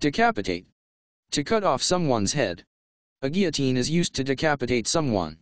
Decapitate. To cut off someone's head. A guillotine is used to decapitate someone.